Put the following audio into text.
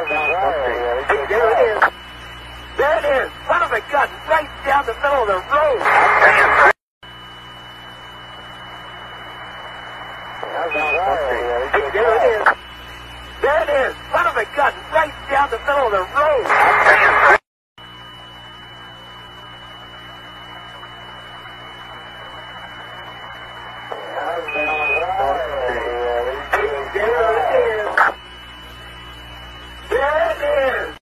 There it is. There it is. Son of a gun, right down the middle of the road. There it is. There it is. Son of a gun, right down the middle of the road.